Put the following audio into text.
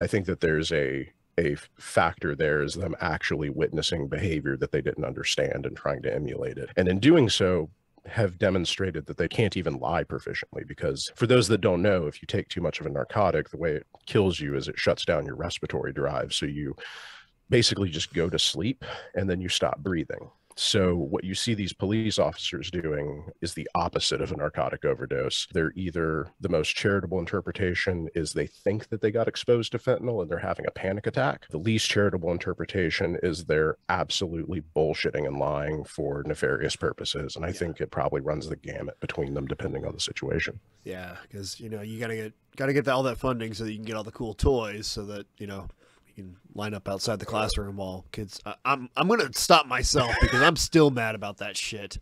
I think that there's a a factor there is them actually witnessing behavior that they didn't understand and trying to emulate it. And in doing so, have demonstrated that they can't even lie proficiently because for those that don't know if you take too much of a narcotic the way it kills you is it shuts down your respiratory drive so you basically just go to sleep and then you stop breathing so, what you see these police officers doing is the opposite of a narcotic overdose. They're either the most charitable interpretation is they think that they got exposed to fentanyl and they're having a panic attack. The least charitable interpretation is they're absolutely bullshitting and lying for nefarious purposes. And I yeah. think it probably runs the gamut between them depending on the situation. Yeah, because you know you gotta get gotta get all that funding so that you can get all the cool toys so that you know can line up outside the classroom while kids. Uh, I'm I'm gonna stop myself because I'm still mad about that shit.